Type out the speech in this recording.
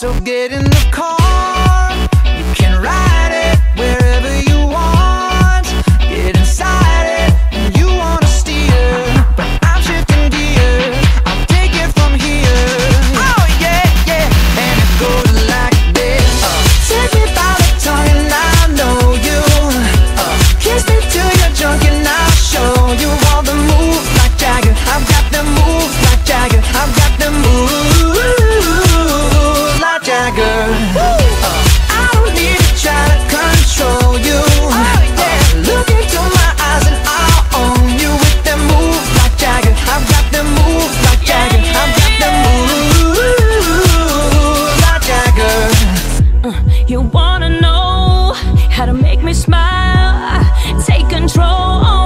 So get in the car. smile, take control.